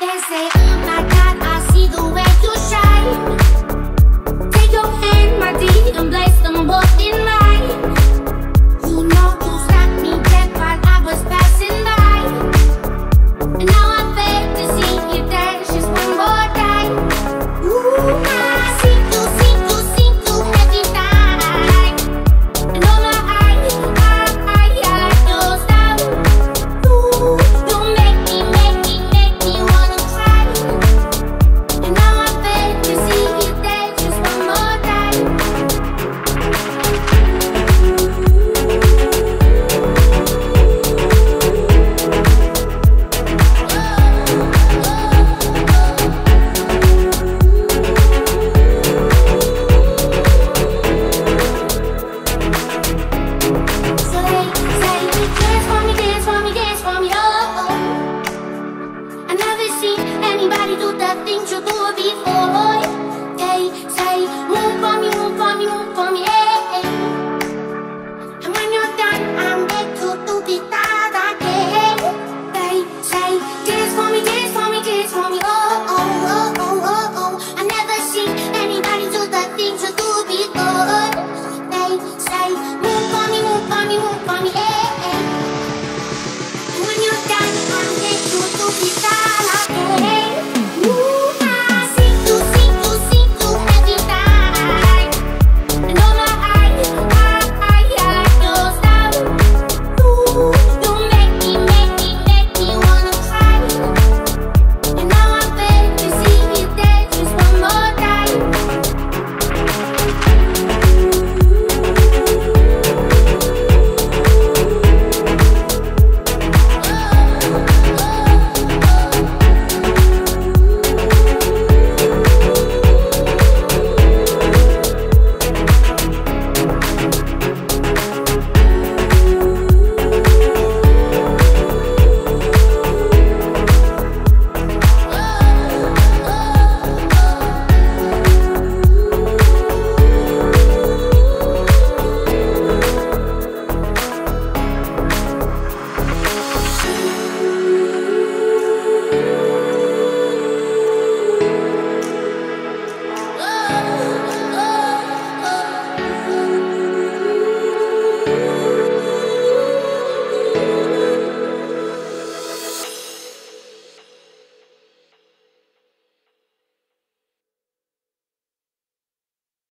They say, oh my God, I see the way you shine.